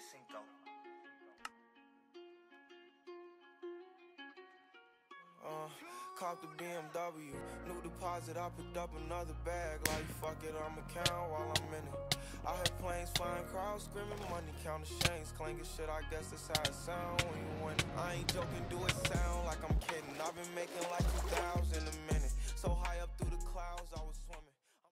Cinco. Uh, cop the BMW, new deposit, I picked up another bag. Like, fuck it, I'ma count while I'm in it. I hear planes flying, crowds screaming, money counting chains, clanging. shit. I guess that's how it sound when you win. I ain't joking, do it sound like I'm kidding. I've been making like a minute, so high up through